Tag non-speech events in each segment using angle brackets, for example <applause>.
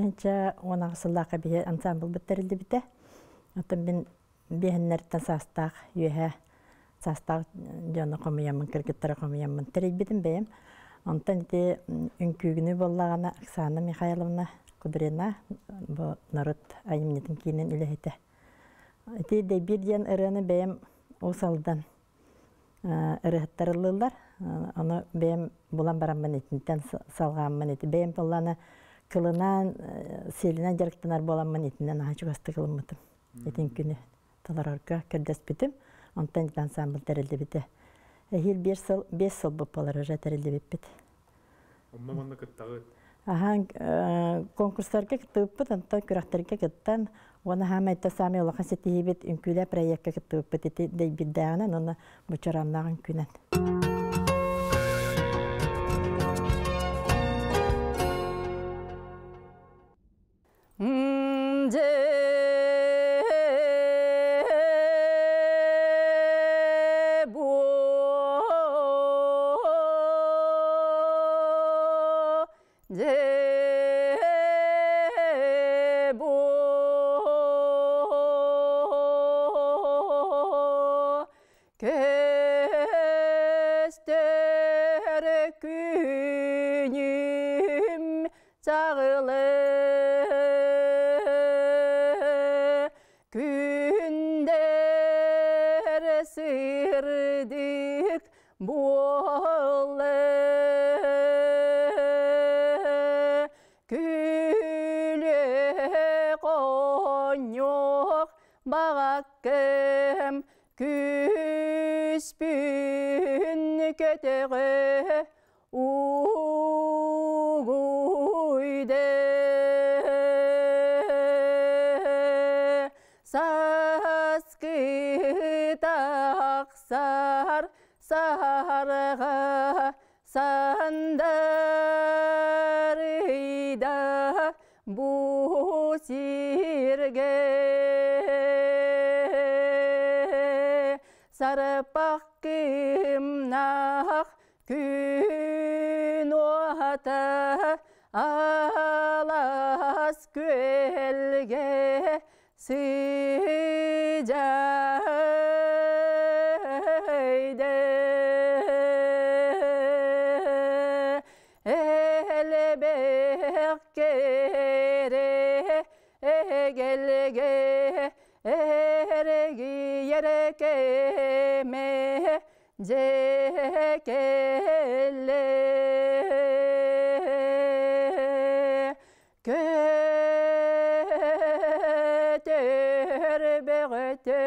тыһынча уонага сыллаака бие ансамбл биттерилди бите. Отон бин биһеннерттен састаах юэһэ састаах жона комуяммын кыргыттара комуяммын терибитин бэйем. Онтан ити үнкүүгүнү боллагана Оксана Михайловна Кудрина бу народ айымнетим кийинен үлэхите. Ити де бир диен ырыны бэйем усалдан ырыхыттарылылар. Оны бэйем булан бараммын итинтен салгааммын ити. Бэйем болланы кылынан селинен жарыктанар боламмын итинен ачы басты кылыммытым. Итин күнү таларарга кирдес битим. Онтан ансамбл терилди бите. Эхил бир сыл, бес сыл буп болар уже терилди биппит. Онна манна кыттагы. Ахан конкурстарга кыттыппыт, онтан күрахтарга кыттан, оны хама айтта сами олахан сетихибит үнкүлэ проектка кыттыппыт, ити дей оны бучарамнагын күнен. 음제보 제. Arpaq kimnaq gün ota alas gölge sicayde elbek gere eh, gelge eh, tere me je ke le ke tere berete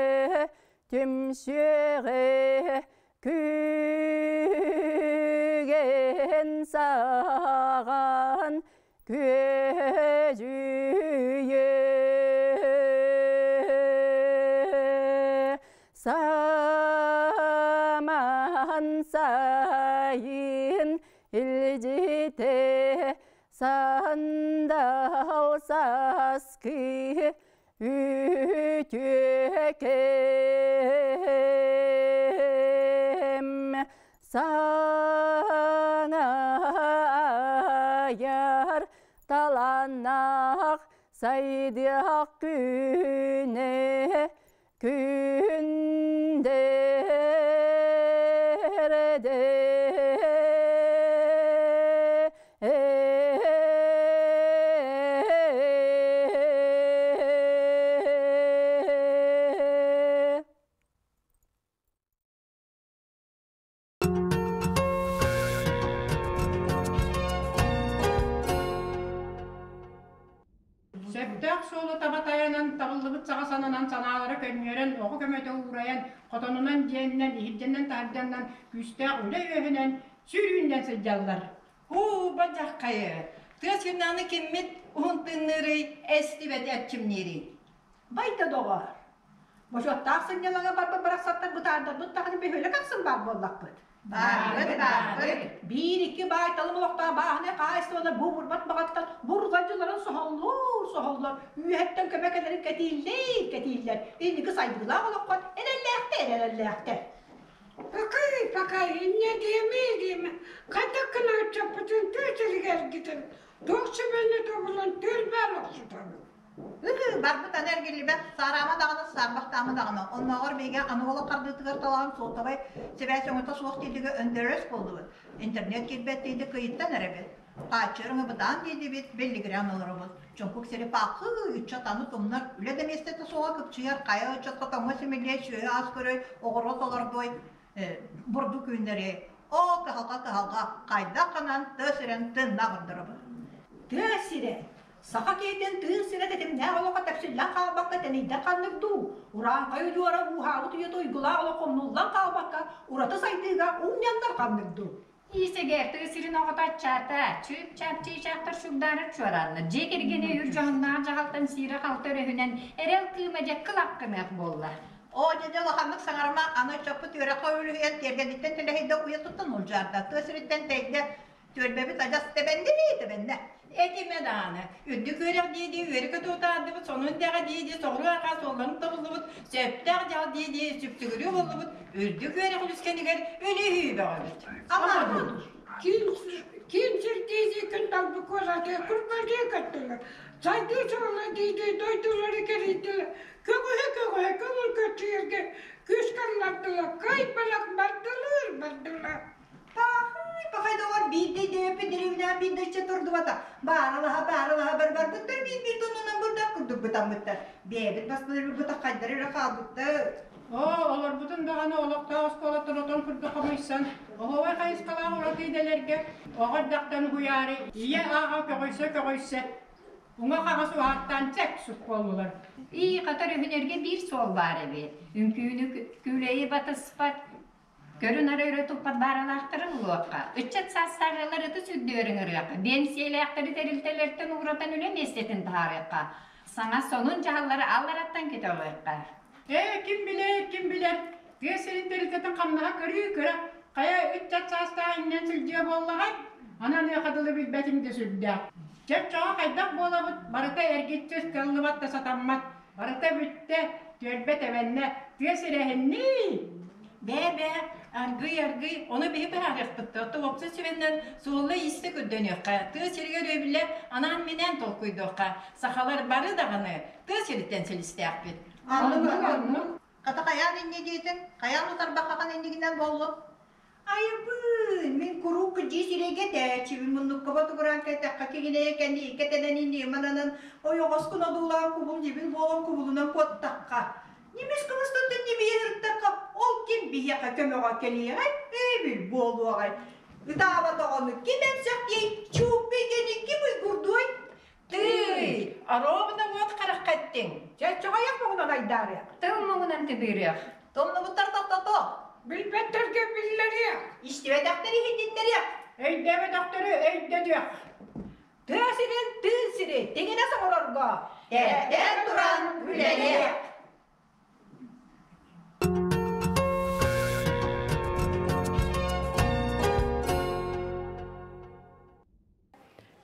timshere kügen saran küjü て三道さすき宇宙圏さがやたらな最悪ねく оғы көмөтө ураян котонунан диэннен иһирденнен таһырденнан күстәк үле өһүнен сүүрүүнден сылдьаллар. Ху баджаққайы. Тыас юнаны кеммет ұнтынныры әстібет әтчімнері. Байта доғар. Бошоттақ сынялаңа барба барақсаттар бұтардар бұттағын бөхөлі қақсын бар боллақпыт. Bağırdı, bağırdı. Bir iki bay talım olaktan bahane kaysolar bu vurmat bakaktan burgacıların sohallar sohallar. Üyetten köpek ederim ketiller ketiller. İndi kız aydırlar olaktan elellehte elellehte. Bakay bakay ne diyemeyim diyemeyim. Katakına çapıcın tüyteli gel gidin. Doksu beni doğulan tülber olsun tabii. Үһү, барбыт анергили бәк сарама дагына сарбактамы дагына. Онногор беге аныгола кардытыгар талаган солтабай себәс оңота суох тидиге өндөрөс болду. Интернет кирбет диди кыйыттан эребет. Качырыңы быдан диди бит беллигире аналарыбыз. Чонкук сери пакы үчча таны томнар үле деместети суга кыпчыяр кая үччатка тоңа семеле чөй аз көрөй огоро толордой бурду күндери. О кахалка кахалка кайда канан төсөрен тынна бырдырыбыз. Тәсире. Сақа кейден тыын сире тетим нә олоқа тәпсиллән қалбаққа тәнейден қаннық ду. Уран қайы дуара ухалы tuyet ойгула оло комнуллан қалбаққа ураты сайтыға умняндар қаннық ду. Исегер тысырын оғыта чата, чүп чапчы шақтыр шугдары чуаранны. Жекергене үр жоғынна жағалтын сирі қалты өрөһүнен эрел кыымаja кылак кымак болла. О, деде лоханнык саңарма аны чопу төре койлу ен тергедиттен телехиде уятуттан улжарда. Төсүриттен тегде төрбеби тажас тебенди Edime dağını. Ündü körek dedi, örük tutardı bu, sonun dağı dedi, soğru arka sollanıp da buldu bu, söptağ dağ dedi, süptü görü buldu bu, ürdü körek lüskeni gör, ölü hübe oldu. Ama bu, kim sürdüyse kından bu kozatı, kurbandığı kattılar. Sanki sonra dedi, doyduları keriydiler. Kömühe kömühe kömür kötü yerge, küskanlardılar, kayıp balak bardılar, bardılar. Döpü dirivden bir de çatırdı vata. Bağırılaha bağırılaha bar bar bıttır bir bir tonundan burada kurduk bıtan bıttır. Bebet basılır bir bıta kaydırır rakal bıttır. О, олар бүтін дағаны олақта күрді дақтан хуяры. Ие аға. Уңа тек сұқ болулар. И қатар бир сол бар батыспат. Көрүн ары өрө туппат баралаактырын улуакка. Үччат сассарылары сүддөрүңөрүакка. Бенсиелээктери терилтелерден угратан үлем эстетин таарыкка. Саңа сонун жааллары аллараттан кете олоюкка. Э, ким билер, ким билер. Тие сенин терилтетін қамнаға көрі көрі. Қая үт чат саста иннен сүлдеу боллаған. Анан э қадылы билбетіңді сүлдеу. Чеп чоға қайдақ болабыт. Барыта әргетчес кыллыбат та сатаммат. Барыта бүтте төрбет әвенне. Тие сирехенни. Аргый аргый, оны бе бер агык битте. Топсы севеннен сулы исте көдөнөккә. Ты сирге рөбиле анан менен толкуйдокка. Сахалар бары даганы. Ты сириттен селистәк бит. Anlık anlık. Kata kayan inni diytin. Kayan utar bakakan indiginden bollu. Ayıbın, min kuru kıcı sirege de, çivin munluk kabatu kuran kete, kakigine kendi iketeden indi, mananın, o yoğaskun adulan kubul cibin boğan kubulundan kot takka. Nimes kımıstın nimi yırttakka, ol kim bir yaka kömöga keliye, ay, ey bil bolu ağay. Gıdava da onu kim emsak diye, çuğup begeni kim uygurdu ay? Ты, аробна вот каракаттың. Сәт çoğayak mı ona aydarı? Тылмугунан тибирек. Tomlu butar tattato. Bilbetterge billeri. İşte ve daktari hidinleri. Өйдебе докторы,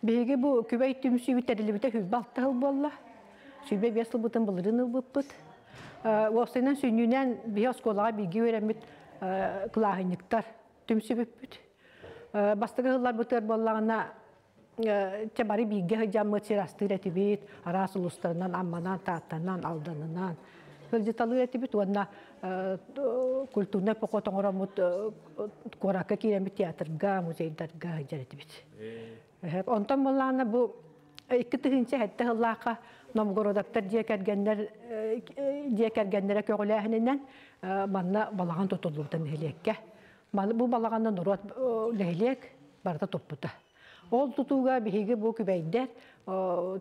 Беге бу күбәй түмсүй битерилибите хүб балтыл болла. Сүбе бесл бутын булырын ылбыппыт. Осынан сүннүнен бия сколага биги өремит кылахынниктар түмсү бүппүт. Бастыгы хыллар биге киремит театрга. Онтон болланы бу икки тыгынча хэтте хыллака Новгородактар диекергеннер диекергеннере көгөлэхининен манна балаган хелекке. Маны бу балагандан урат лехлек барда топпута. Ол тутуга биһиги бу күбәйдер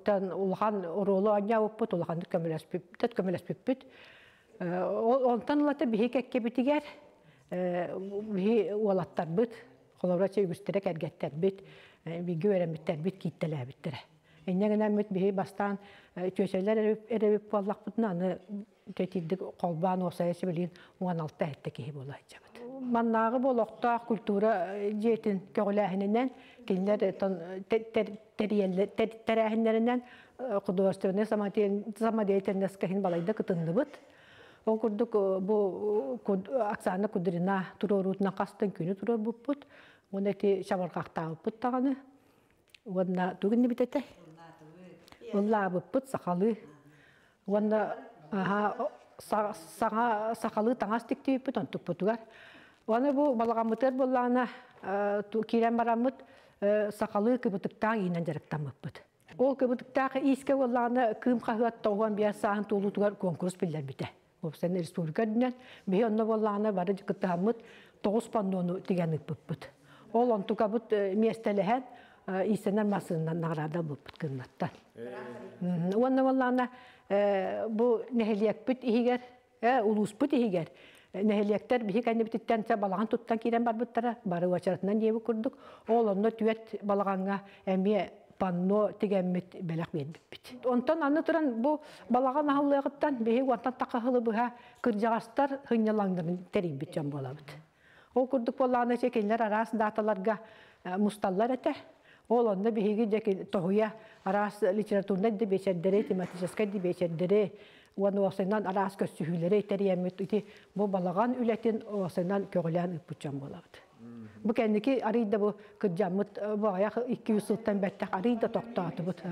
тан улхан оролу anya уппут улхан көмөлөспүп, тет көмөлөспүппүт. Онтан лата биһи кекке битигер биһи уалаттар бит, холора чөйгүстере кергеттер бит, биги өремиттер бит киттеле биттере. Эннегенен мөт биһи бастан төсөлөр эребип боллакпытын аны төтидик колбан осаясы билин уан алта этте киһи болайчабыт. Маннагы болохта культура жетин көгөләһинен кинлер терәһиннәреннән художественный самодеятельность каһин балайда кытындыбыт. Ол курдук бу Оксана Кудрина турорутна кастын күнү турор буппут. Оны ти шабаргактааппыт таганы. Уонна тугинни битете. Улла быппыт сахалы. Уонна аха о- са- саға сахалы таңас тиктибит онтук бутугар. Уонна бу балагамытыр буллана кирен барамыт сахалы кыбытыктаң инен жарыктамыппыт. Ол кыбытыктагы иске буллана кым кахыат тоған биясаһын тулутугар конкурс биллер бите. Обсен республика дүнен бе онно буллана бары жыкыттамыт тоғыз паннону тигенник быппыт. Ол онтука бут местелеһен исенер масыннан награда быппыт кыннаттан. Уонна боллана бу нехелиекпит ихигер, улуспут ихигер. Нехелиектер бихи кайны бититтен се балаган туттан кирен барбыттара, бары вачаратынан диеби курдук. Ол онно түет балаганга эми панно тигеммит белек бит. Онтон аны туран бу балаган ахыллыгыттан бихи уантан такахылы буха кыржагастар хынялаңдырын терибит жан болабыт. Ол курдук болланы чекенлер арас даталарга мусталлар эте. Ол онда биһиги жеки тоһуя арас литературна ди бечердере, тематическа ди бечердере, уаны осынан арас көссүһүлере итериэмит ити бу балаган үлетин осынан көгөлән ыппучан болабыт. Бу кенники арыйда бу кыджамыт бая 200 сылтан бәттәк арыйда токтатыбыт.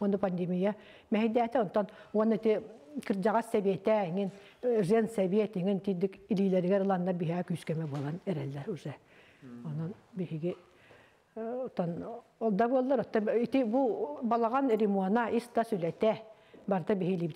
Оны пандемия мәһидәте онтон уаны ти кыржага себете себет ingen тидик илилерге ланна биһа күскеме болан. Онон биһиги Отан олда боллар, отта ити бу балаган римуана иста сүлете барда бихили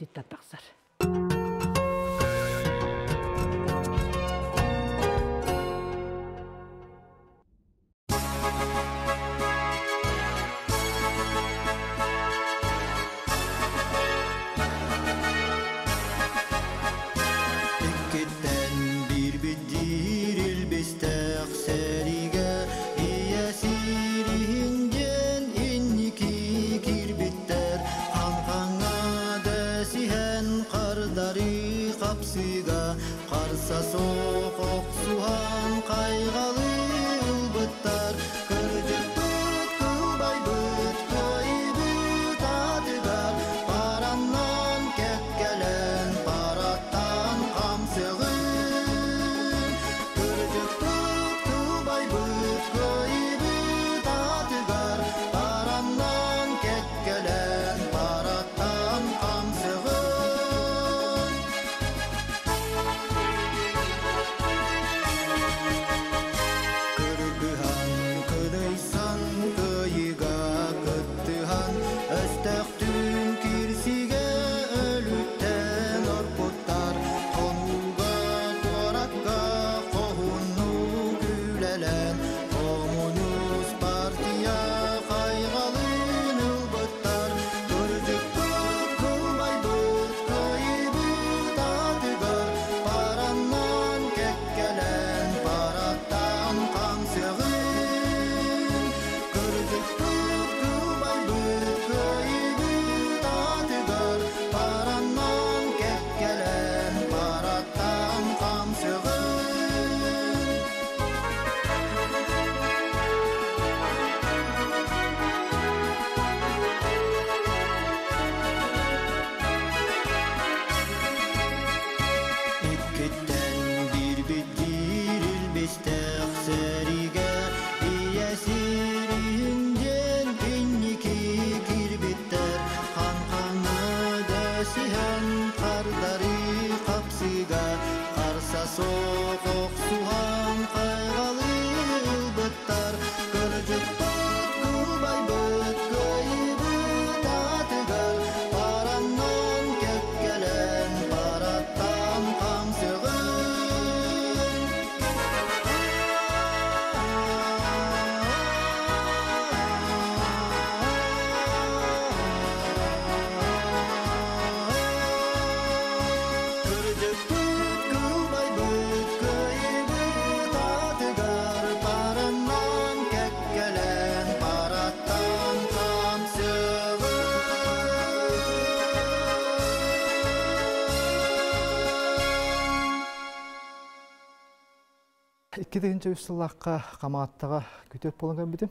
Икки тыгынча үс сыллаққа қамааттаға күтөп болған бітім.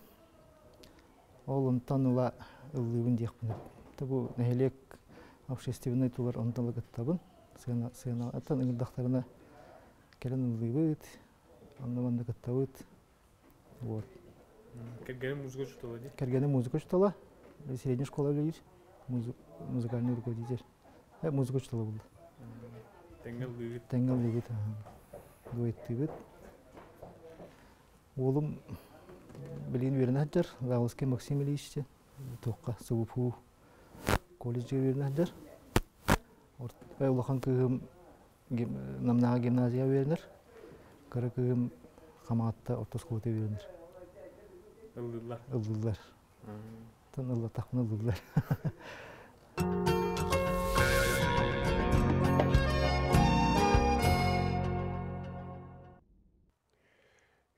Ол онтан ыла ыллыбын дейқпін. Табу нәхелек общественный тулар онтанлы гыттабын. Сыгана аттан ыңырдақтарына келен ыллыбыт, аннаманды гыттабыт. Вот. Кергенем музыка чутала ди. Кергені музыка чутала. Э, Средняя школа гейір. Музыкальный руководитель. Э, Музыка чутала болды. Тәңгәл дегет. Дуайттыбыт. Олым білген верін әджар. Лавылске Максим Ильичте. Тоққа СУПУ колледжге верін әджар. Улахан кығым намнаға гимназия верінер. Кыры кығым қаматта ортосколыты верінер. Ылдылар. Ылдылар. Тын ылла тақын ылдылар.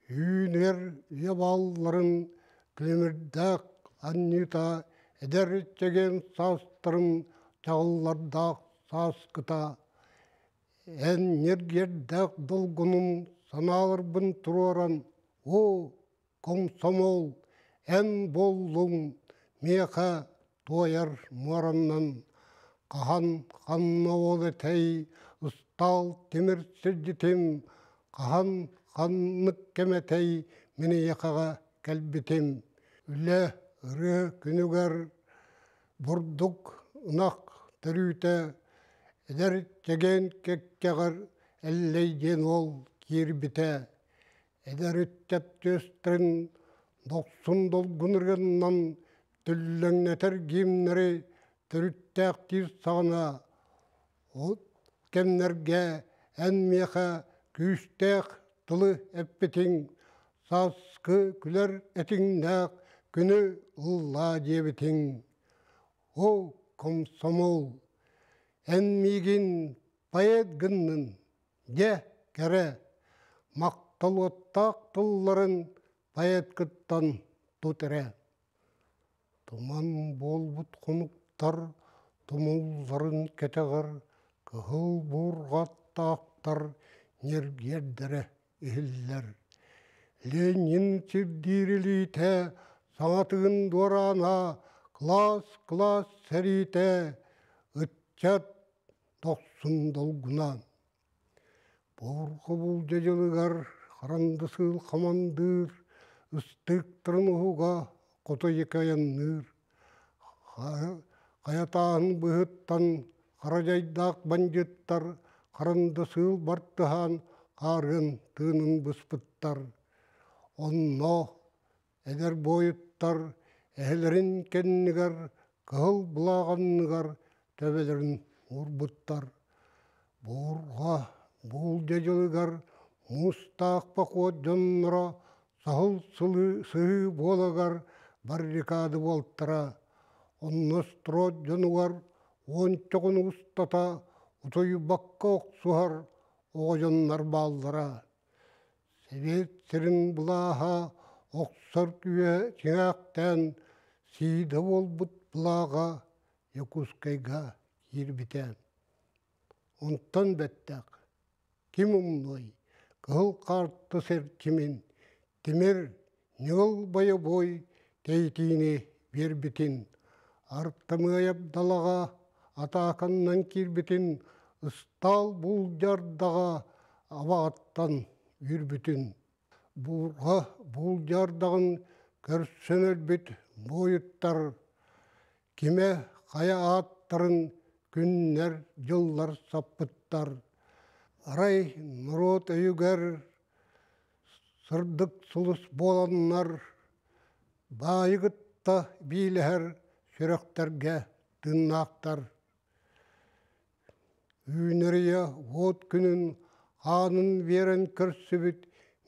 Үйнер ебалларын клемірдақ аннита эдер чеген састырын чағыллардақ саскыта. Ән нергердақ долгунун саналырбын туроран, о, комсомол, ән боллун меха тояр мараннан. Қахан қанна олы тәй, ұстал темір сірдетем, қахан қаннық кеметей мені яқаға кәлбетем. Үлі ұры күнігер бұрдық ұнақ түрүйті, әдір теген кеккеғар әллейден ол кирбіте. Әдір үттеп төстірін доқсын долгынырғыннан түлліңнетер гимнері түріттәк тир сағына. От кемнерге ән меха күйістәк тылы әппетің, саскы күлер әтіңнәк күні ұлла дебітің. О, комсомол, әнмеген поэт гыннын, де кәрі, мақталуаттақ тылларын поэт кыттан тұтыры. Туман болбут құнықтар, тумулларын кетеғір, кығыл бұрғаттақтар, нергердері ихиллер. Ленин чирдирилите, саңатығын дорана, класс-класс сәрите, үтчат тоқсын долгуна. Борғы бұл жежілігар, қарандысыл қамандыр, ыстықтырын ұғыға, қото екаянныр. Қаятағын бұғыттан, қаражайдақ банжеттар, қарандысыл бартыған, қарын тыынын бұспыттар. Онно әдер бойыттар, әхелерін кеннігер, кығыл бұлағанныгар, төбелерін урбуттар. Бурға бұл дежілігер, мұстақ пақуат жонныра, сахыл сығы болагар, баррикады болттыра. Онностро жонуар, ончоғын устата, утойу бакка оқсуар, оғажоннар балдыра. Себет сірін бұлаға, оқсар күйе чыңақтан, сиді болбут бұлаға, екускайға кирбитен. Онтан бәттәк, ким умной, кыл қартты сер кимин, темір, нығыл байы бой, тейтіні бербітін. Арттымыяп далаға, кирбітін, ыстал бұл жардаға, абағаттан үрбітін. Бұлға бұл жардағын көрсөнер біт бойыттар, кеме қая аттарын күннер жыллар саппыттар. Арай нұрот өйгер, сырдық сұлыс боланнар, байығытта билер сүректерге тыннақтар. Үйнерия от күнін анын верен көрсібіт,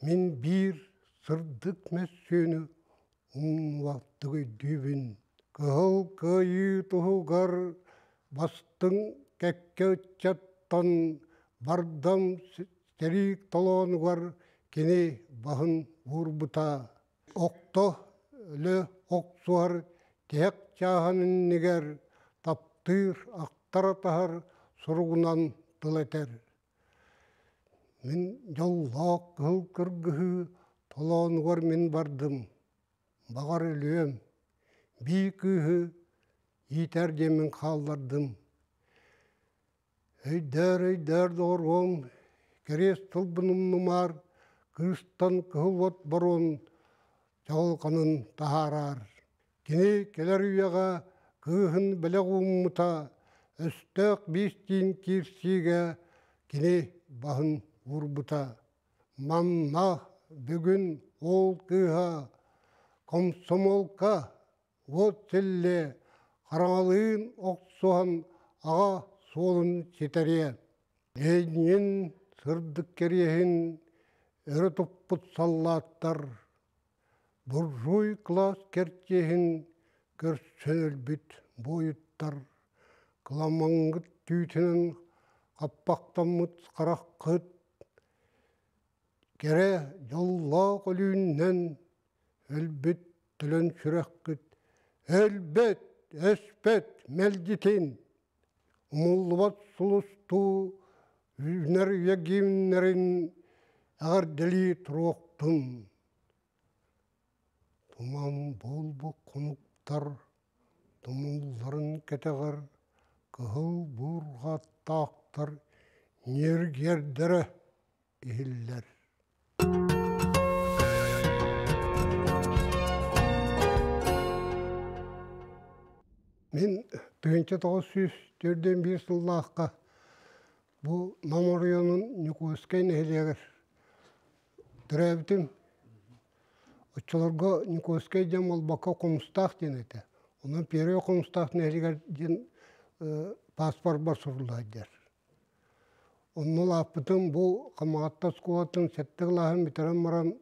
мен бір сырдық мәссөні ұмваттығы дүйбін. Кығыл күйі тұғығар бастың кәкке бардам стерик толонугар кене бахын урбута. Окто лө оксуар тек чағанын негер таптыр ақтара тахар сұрғынан тылетер. Мен жоллақ қыл кыргыһы толонугар мен бардым. Бағар өлөм, бий кыһы итер демен қалдырдым. Өйдер, өйдер дорғым, керес тұлбыным нумар, кыстан кылват барон, чағылқанын тахарар. Кені келер үйеға кыыхын біле қуымыта, өстөк бистин кирсиге кені бахын урбута. Манна бүгін ол кыыха комсомолка вот телле қараңалыын оқсуан аға солын четерия. Эйнен сырдык керехин өрі тұппыт саллаттар. Буржуй класс кертехин көрсөнөлбүт бойыттар. Кыламаңгыт түйтінін қаппақтамыт қараққыт. Кере жолла қолүйіннен өлбіт түлін сүрәққыт. Өлбет, өспет, мәлдитин. Умуллубат сулусту, үнер егимнерин ағар дели труоқтун. Туман болбу конуктар, тумулларын кетеғар, кыһыл бурға тақтар, нергердері ихиллер. Мен тыгынча тоғыз сүйіс төрден бір сыллаққа бұл Маморионын. Отчыларға Николаскай дем ол бақа комстақ ден пере комстақ нәхелегір ден паспорт бар сұрылайдыр. Onun lapıtın bu kamagatta skulatın settik lahın bitiren maran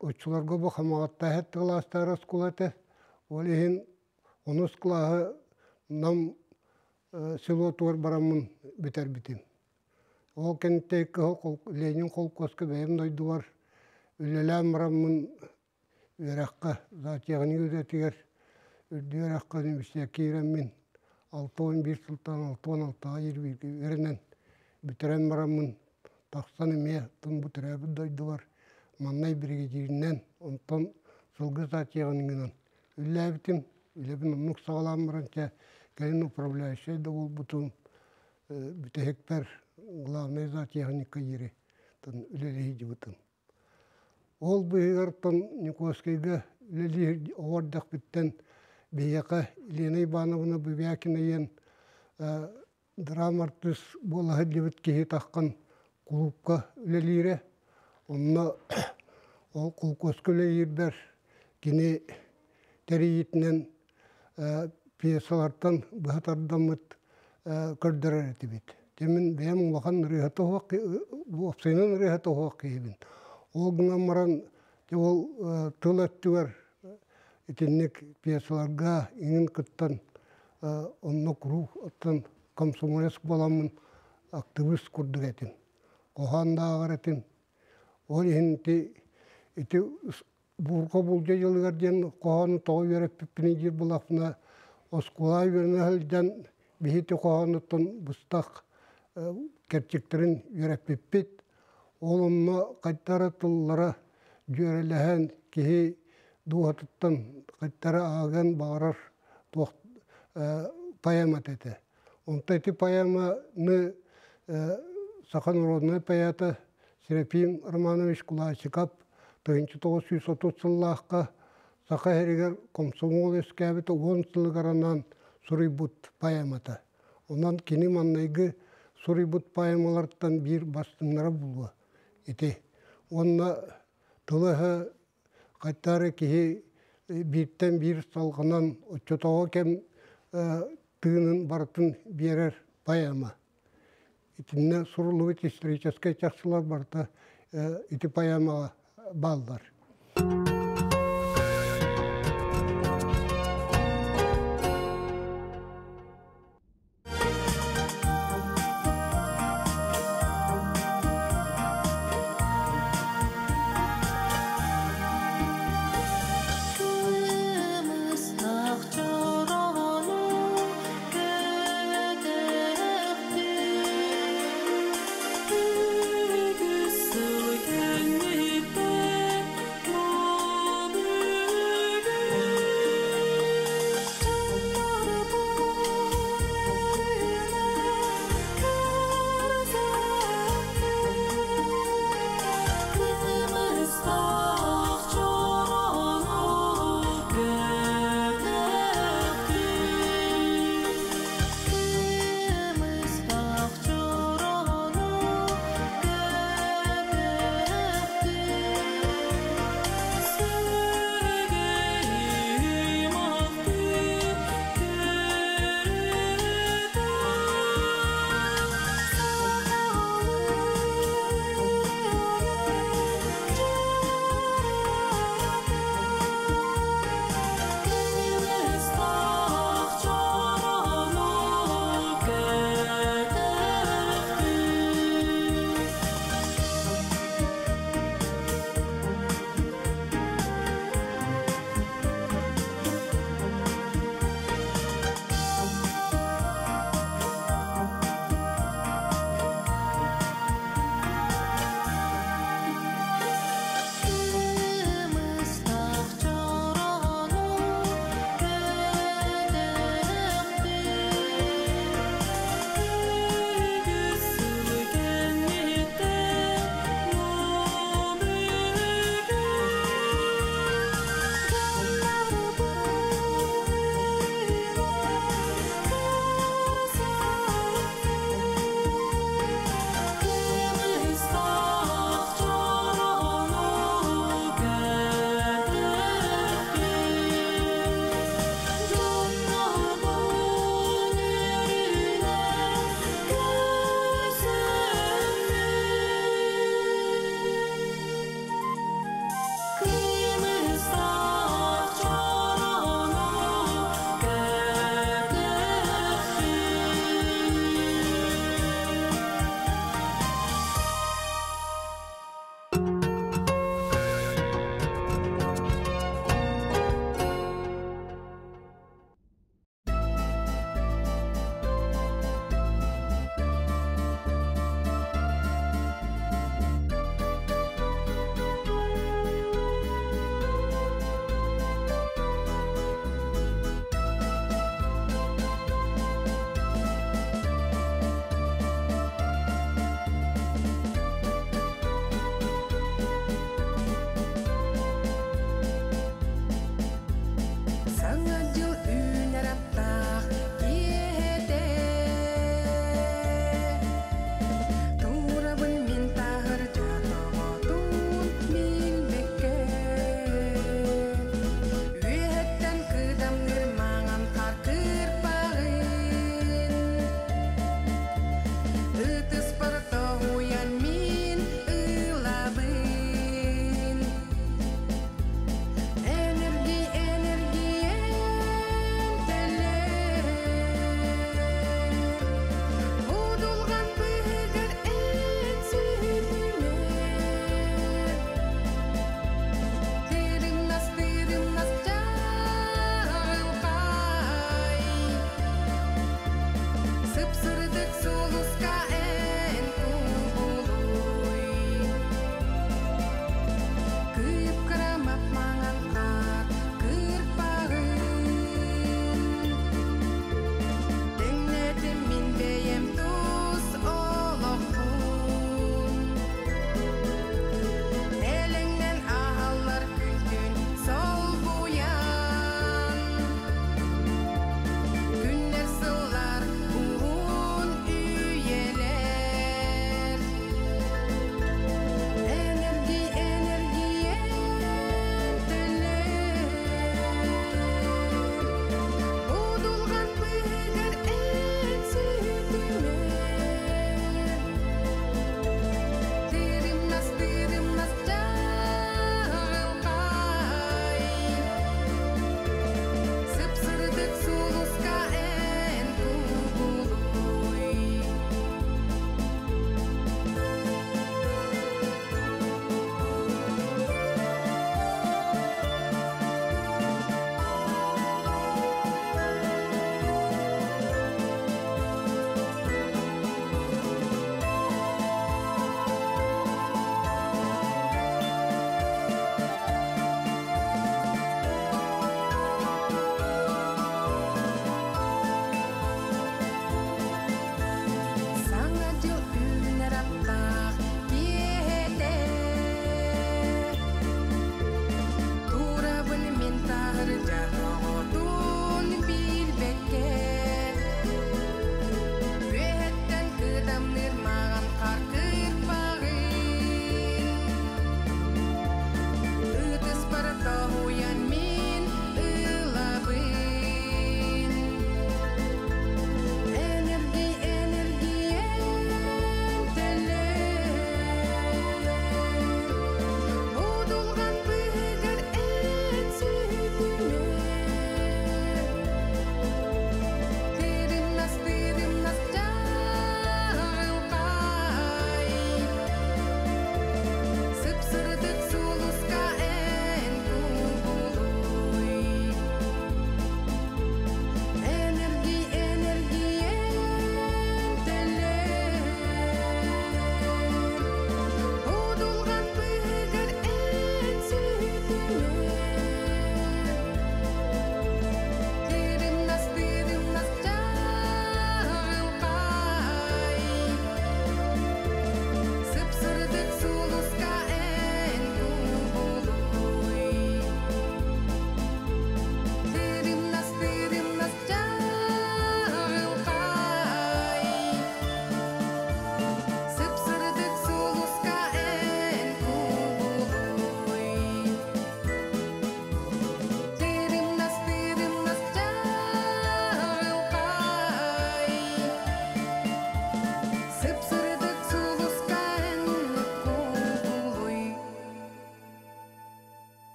uçularga bu kamagatta hetti glastar skulatı. Olihin onu skulahı nam silotuar baramın biter bitin. O kentte kol Lenin kol koska benim doydu var. Ülelem maramın verakka zatiyağını yüzetiger. Ürdü verakka nübüsye min. 6-11 сылтан 6-16 20 веренен бүтерен марамын. Тақсан эме тын бүтерәбі дойдылар маннай бириге жиринен онтон сылгы затиягыныңынан үлләбитим үлебин оннук сагалам маранча келин управляющий да бол бутун бүтехекпер главный затиягника ири. Тын үлелеhi жибытын ол быйгар тон никоскайга үлелеhi овардак биттен бияка Елена Ивановна Бубякина ен драма артист болаһы дебит киһи тахкан клубка үлелире онна <coughs> ол кулкоскөле ирдер кини териитинен пьесалартан быһатардаммыт көрдөрөр этибит. Темин уахан рыхата хуак опсайнан рыхата хуак киһибин. Ол гына маран ол итинник пьесаларга иңин кыттан онно куру оттан комсомолец боламын активист курдук этин кохандаагар этин ол ихинти ити бурко булжа жылыгар диэн кохону тоҕо үөреппиппини жир булафна оскулай вернехэлден бихити кохонуттун бустак керчиктерин үөреппиппит ол онно кайттара тыллара жүөрелэһэн киһи дуотуттан каттара ааген баарар туох поэма тете. Онта эти поэманы Сахан уродная поэта Серапим Романович Кулачикап тыгынчы тоғыз сүйіс отыз сыллаққа Саха херигер комсомол ескәбіті он сылғаранан Сурибут поэмата. Онан кини маннайгы Сурибут поэмалардан бир бастыңнара булуа. Ити. Онна тылыһы кайтары киһи биттен бир салғанан очотоға кем тыынын бартын берер поэма. Итинне сурулубит исторический чаксылар барта ити поэмага балдар.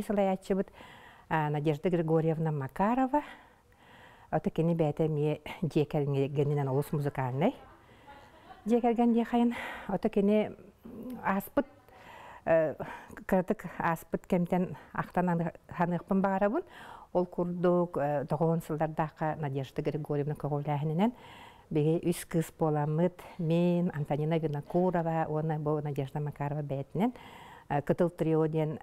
Салаячыбыт Надежда Григорьевна Макарова. Ота кини бәйті ме жекергенінен олыс музыкальный. Жекерген дехайын. Ота кини аспыт кырдык аспыт кемтен ақтан ханықпын бағарабын. Ол курдук тоғын сылдардақа Надежда Григорьевна көғіләхінінен беге үс кыз боламыт мен Антонина Винокурова, оны бұл Надежда Макарова бәйтінен кытыл триоден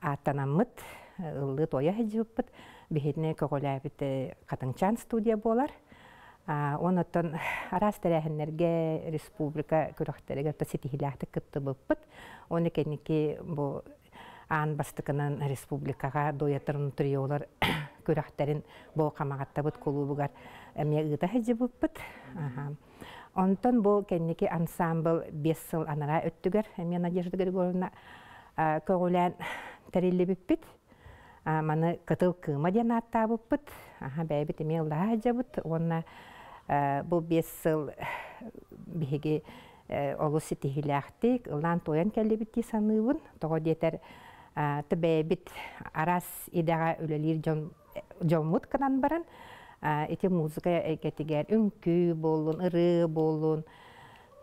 аттанаммыт ыллы тоя хәҗиппит бихидне көголәбит катыңчан студия болар онотон арас тәрәһеннәргә республика көрәхтәргә таситихиләхтә кытты буппит оны бу ан бастыкынан республикага доятырын триолар <coughs> көрәхтәрин бу камагаттабыт клубугар әмия ыта хәҗиппит Онтон бу кенники ансамбл 5 сыл анара өттүгер әмия Надежда Григорьевна көголән тәреллебиппит маны кытыл кыма диэн аттаабыппыт аха бәйбит эме ыллаха жабыт онна бу бес сыл биһиги олус ситихилээхтик ылан тоян кэллибитти саныыбын того диэтер ты бәйбит арас идага үлелир жоммут кынан баран эти музыка экетигер үңкүү болун ырыы болун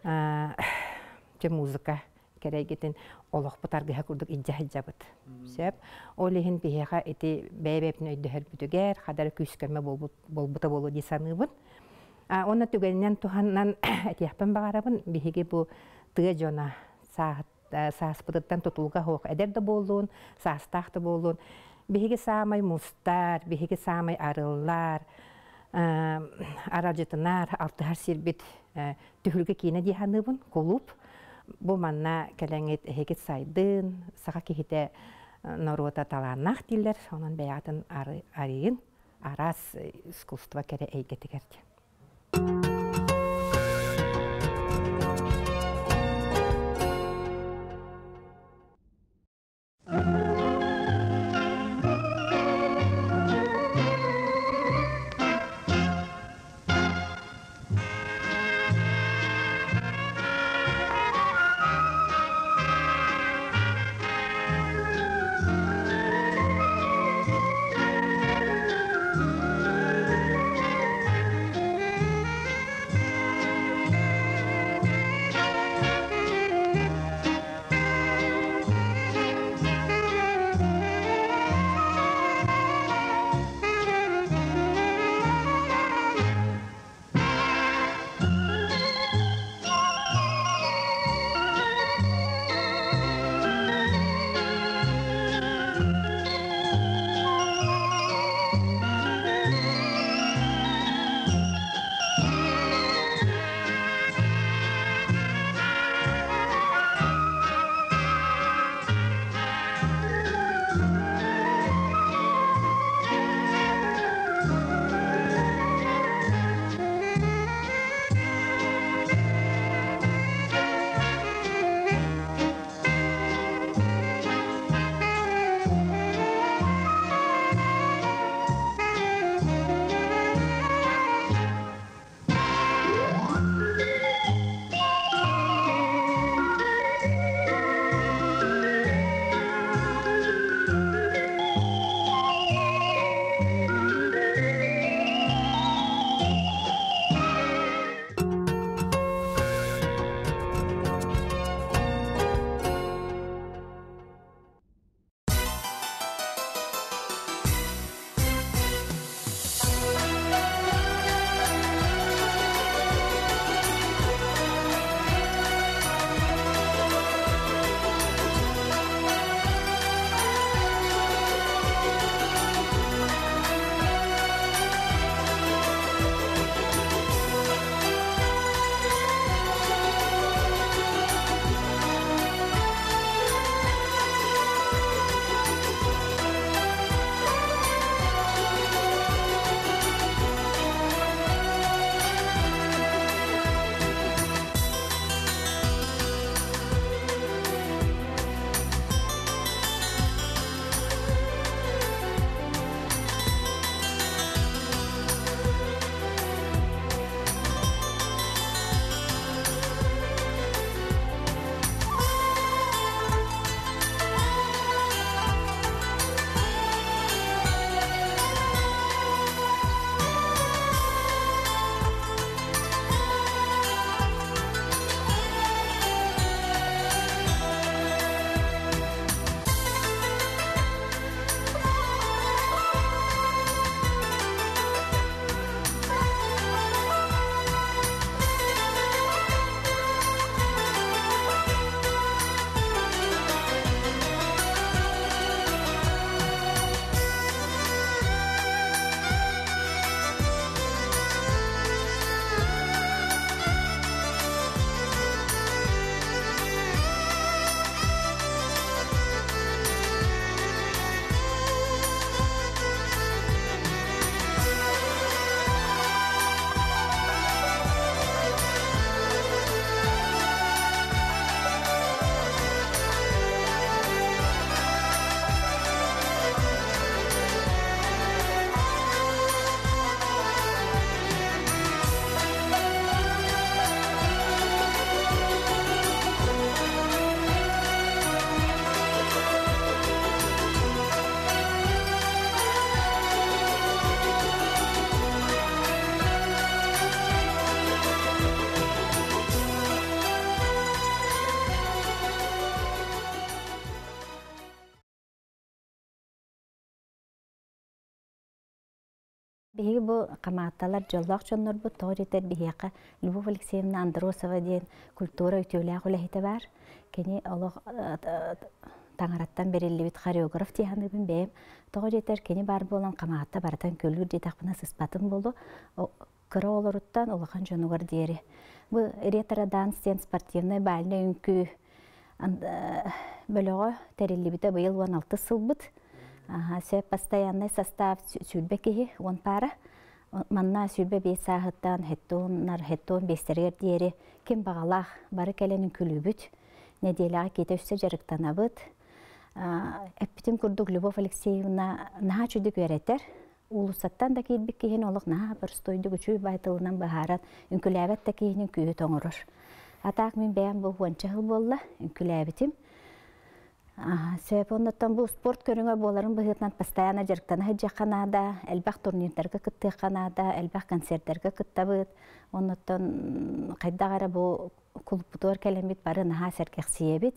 те музыка керегетин олохпут аргыха курдук иджа жабыт. Сеп, олихин бихеха ити бәйбәпін өйдөһөр бүтүгер, хадар күскөмө болбута болу дисаныбын. Оны түгеннен туханнан <coughs> этияппен багарабын, бихиги бу тыга жона сааспытыттан тутулга хоқ эдер да болуун, саастаахта болуун. Бихиги саамай мустар, саамай арыллар, аралжытынар, алтыхар сирбит түхүлге кийне диханыбын, клуб. Бу манна кәләңет хекет сайдын, саха кихите норота таланнах диллер, онан бәятын арыйын, арас искусство кәре әйгетігерді. Биһиги бу камаатталар жоллоох чоннор бу тоҕо жетер биһиэхэ Любовь Алексеевна Андросова диэн культура үтүөлээх үлэһите бар. Кени олох таңараттан бериллибит хореограф тиһаныбын бэм. Тоҕо жетер кени бар болан камаатта баратан көлүр дитахпына сыспатын болу. Кыра олоруттан улахан жонугар диэри. Бу ретро данс тен спортивный бальный үңкүү бөлөгө териллибите быйыл 16 сылбыт. Ага, сөп постоянный состав сүлбе киһи он пара. Манна сүлбе бей саһыттан хеттоннар хеттон бестергер диери ким багалах бары келенин күлүбүт. Неделяга кете үссе жарыктанабыт. Эппитин курдук Любовь Алексеевна наха чүдүк өретер. Улусаттан да киирбик киһин олох наха бір стойдук үчүй байтылынан бахарат үнкүләбет да киһинин күйі тоңорор. Атаак мен бәйän бу хуанча хыл болла үнкүләбитим. Сөп оннаттан бу спорт көрүңө боларын быһытнан постоянно жарыктана хыджаканада, элбах турнирдерге кыттыаканада, элбах концерттерге кыттабыт. Оннаттан кайдагара бу клубтуар келемит бары наха серкексиебит.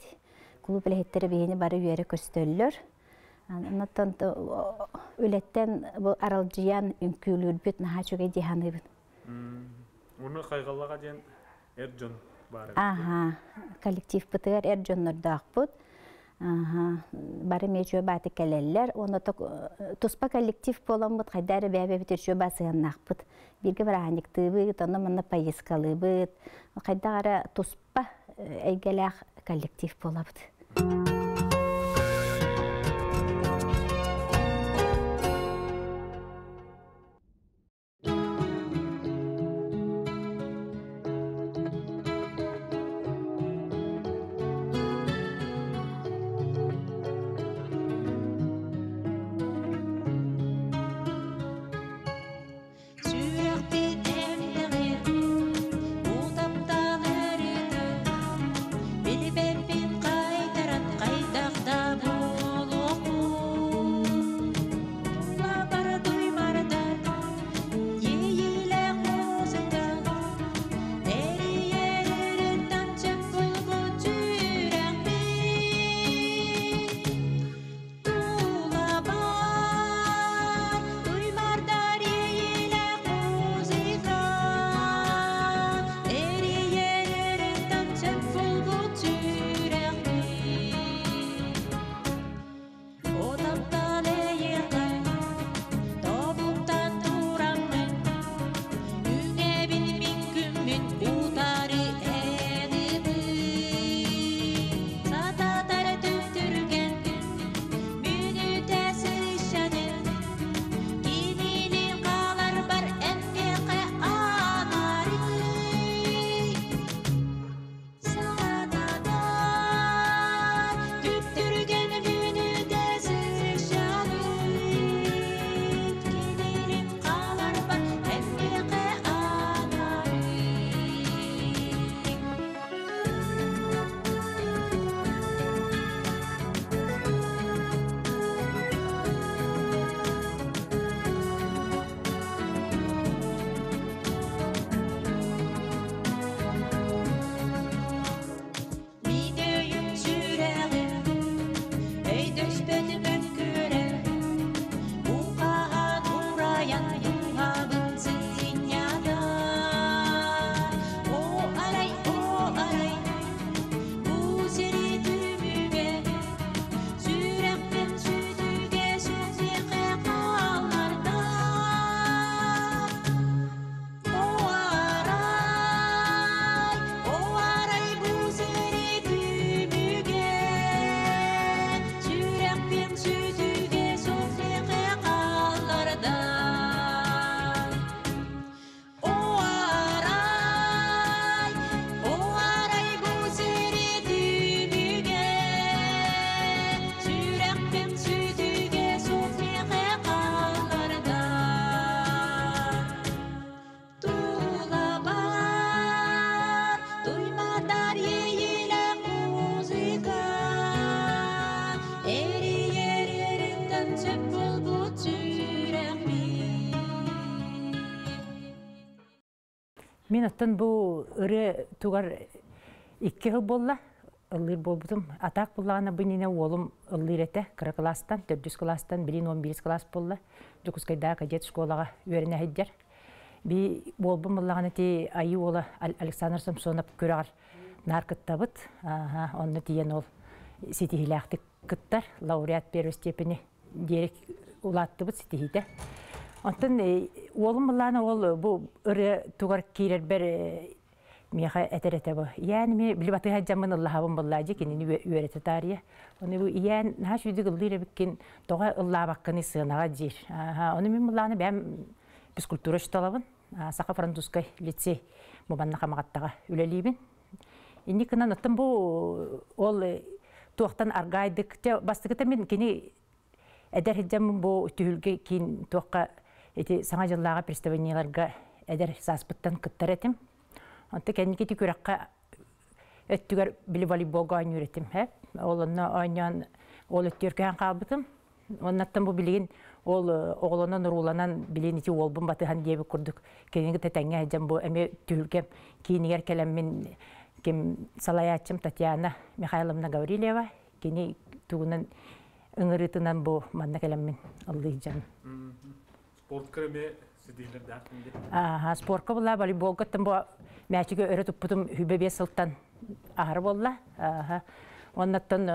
Клуб лехеттери бейини бары үйері көстөллөр. Оннаттан үлеттен бу аралжыян үнкүүлүрбүт наха чөге диханыбыт. Уну кайгаллага ден Эрджон бар. Аха, коллектив бытыгар Эрджоннордаак бут. Аха, бары мечө баты келеллер, оны туспа коллектив болан бут, хайдары бәбе битер шө басыганнақ бут. Бирге бір аникты быт, оны мына поездкалы быт. Хайдары туспа әйгеләк коллектив бола Мен оттон бу ыры тугар икки хыл болла. ыллыр болбутум. Атак буллагана бынина уолум ыллыр эте, кыры класстан, төрдүс класстан, билин 11 класс болла. Жукускайда кадет школага үйренә хиддер. Би болбум буллагана ти айы Ал- Александр Самсонов көрәр наркыттабыт. Онны тиен ол ситихилахтык кыттар, лауреат первой степени дерек улаттыбыт ситихите. Онтон олым буллагана ол бу ыры тугар кирер бер э, меха этерете бу. Яни ми билбаты хаджамын Аллахабын буллажы кинини үйрете тария. Оны бу иян наш үдүг ылдыра биккен тога Аллах бакканы сынага. Аха, оны мен булланы бәм физкультура шталабын. Сака французской лицей мубанна камагаттага үлелибин. Инни кынан оттан бу ол э, туактан аргайдык те бастыгыта мен кини эдер хиджамын бу түһүлге кин туакка эти саңа жыллага представленияларга эдер саспыттан кыттар этим. Онта кенники түкүракка өттүгөр били волейболга ойнуу этим. Хэ? Олонно ойнон ол өттүркөн калбытым. Оннаттан бу билигин ол э, оголонон уруланан билин ити олбун батыхан диеби курдук. Кенинги тетеңге жам бу эме түһүлгем кийинигер келеммин ким салаячым Татьяна Михайловна Гаврилева кини тугунан ыңырытынан бу манна келеммин алды жан. Спорт креме сидилер дәхминде. Аха, спортка була волейболга тым бу мәчиге өрө туппутум хүбебе сылтан ахыр болла. Аха. Оннаттан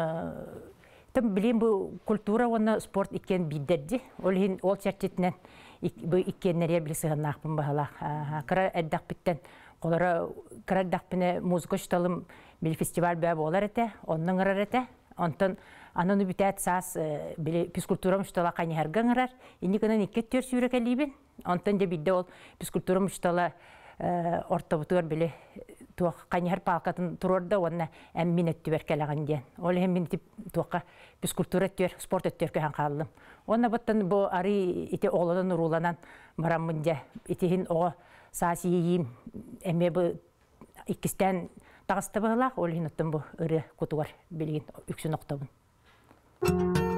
тым билем бу культура оны спорт иккен биддерди. Ол хин ол чертетнен бу иккеннере билсеген акпын бахала. Аха, кыра эддак биттен колора кыра дахпине музыка шталым бил фестиваль бә болар эте, онның ырар эте. Анын бүтәт сас э, биле физкультура штала кайны һәргәңрәр. Инде кенә никке төр сүрә кәлибен. Онтон де бидде ол физкультура штала ортобутур биле туох кайнар палкатын турорда онна әммин өттүбер келеген ден. Ол әммин тип туока физкультура өттүр, спорт өттүр көһән калдым. Онна баттан бу ари ите оголодан уруланан барамын де. Итехин о саасиим эме бу иккистен тагыстыбыла, ол хин оттон бу ыры кутугар билген үксүн Thank you.